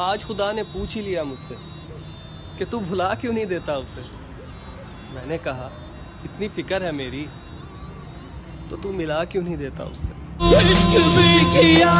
आज खुदा ने पूछ ही लिया मुझसे कि तू भुला क्यों नहीं देता उसे? मैंने कहा, इतनी फ़िक्र है मेरी तो तू मिला क्यों नहीं देता उससे किया